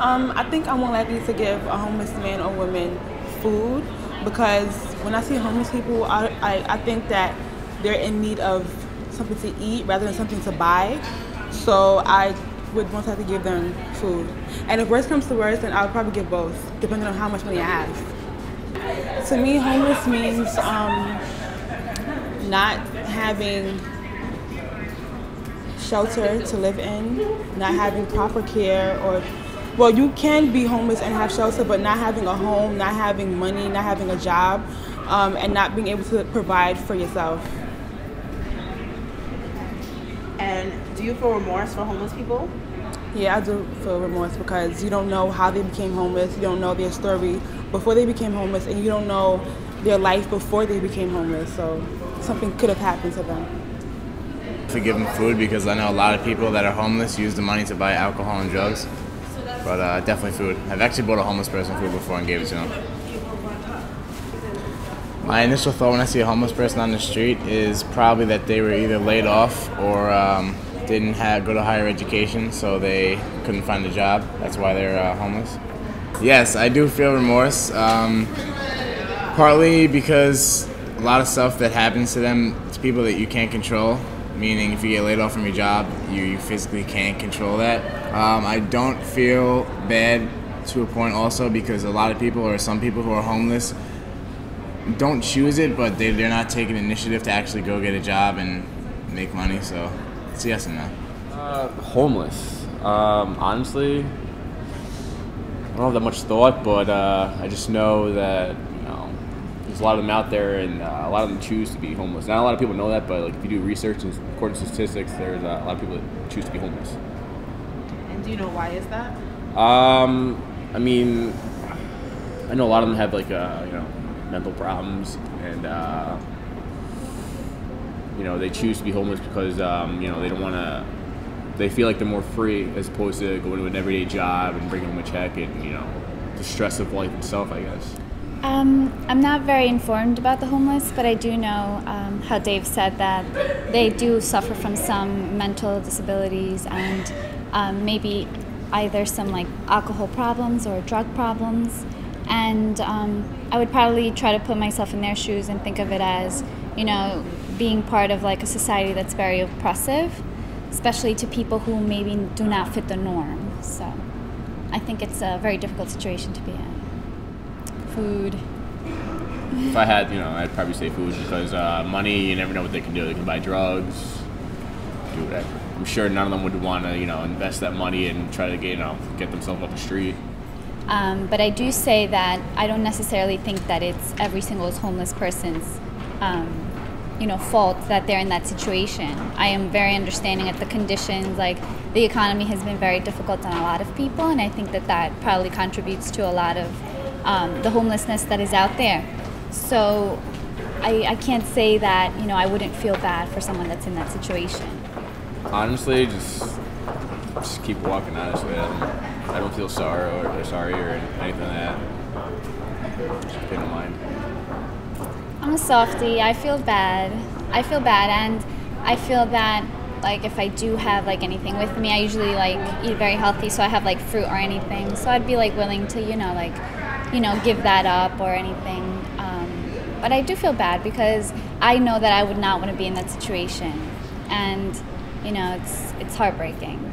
Um, I think I'm more likely to give a homeless man or woman food because when I see homeless people, I, I, I think that they're in need of something to eat rather than something to buy. So I would most likely give them food. And if worst comes to worst, then I would probably give both, depending on how much money I have. To me, homeless means um, not having shelter to live in, not having proper care or well, you can be homeless and have shelter, but not having a home, not having money, not having a job, um, and not being able to provide for yourself. And do you feel remorse for homeless people? Yeah, I do feel remorse because you don't know how they became homeless, you don't know their story before they became homeless, and you don't know their life before they became homeless. So something could have happened to them. To give them food because I know a lot of people that are homeless use the money to buy alcohol and drugs. But uh, definitely food. I've actually bought a homeless person food before and gave it to him. My initial thought when I see a homeless person on the street is probably that they were either laid off or um, didn't have go to higher education, so they couldn't find a job. That's why they're uh, homeless. Yes, I do feel remorse. Um, partly because a lot of stuff that happens to them, to people that you can't control. Meaning, if you get laid off from your job, you, you physically can't control that. Um, I don't feel bad to a point also because a lot of people or some people who are homeless don't choose it, but they, they're not taking initiative to actually go get a job and make money. So it's yes and no. Uh, homeless. Um, honestly, I don't have that much thought, but uh, I just know that there's a lot of them out there, and uh, a lot of them choose to be homeless. Not a lot of people know that, but like if you do research and according to statistics, there's uh, a lot of people that choose to be homeless. And do you know why is that? Um, I mean, I know a lot of them have like uh, you know mental problems, and uh, you know they choose to be homeless because um, you know they don't want to. They feel like they're more free as opposed to going to an everyday job and bringing home a check and you know the stress of life itself. I guess. Um, I'm not very informed about the homeless, but I do know um, how Dave said that they do suffer from some mental disabilities and um, maybe either some like alcohol problems or drug problems. And um, I would probably try to put myself in their shoes and think of it as, you know, being part of like a society that's very oppressive, especially to people who maybe do not fit the norm. So I think it's a very difficult situation to be in. Food. If I had, you know, I'd probably say food because uh, money, you never know what they can do. They can buy drugs, do whatever. I'm sure none of them would want to, you know, invest that money and try to get, you know, get themselves off the street. Um, but I do say that I don't necessarily think that it's every single homeless person's, um, you know, fault that they're in that situation. I am very understanding of the conditions. Like the economy has been very difficult on a lot of people, and I think that that probably contributes to a lot of um, the homelessness that is out there. So I, I can't say that you know I wouldn't feel bad for someone that's in that situation. Honestly, just just keep walking. Honestly, I don't, I don't feel sorry or, or sorry or anything like that. Just pay no mind. I'm a softie. I feel bad. I feel bad, and I feel that like if I do have like anything with me, I usually like eat very healthy, so I have like fruit or anything. So I'd be like willing to you know like you know give that up or anything. Um, but I do feel bad because I know that I would not want to be in that situation, and you know it's it's heartbreaking.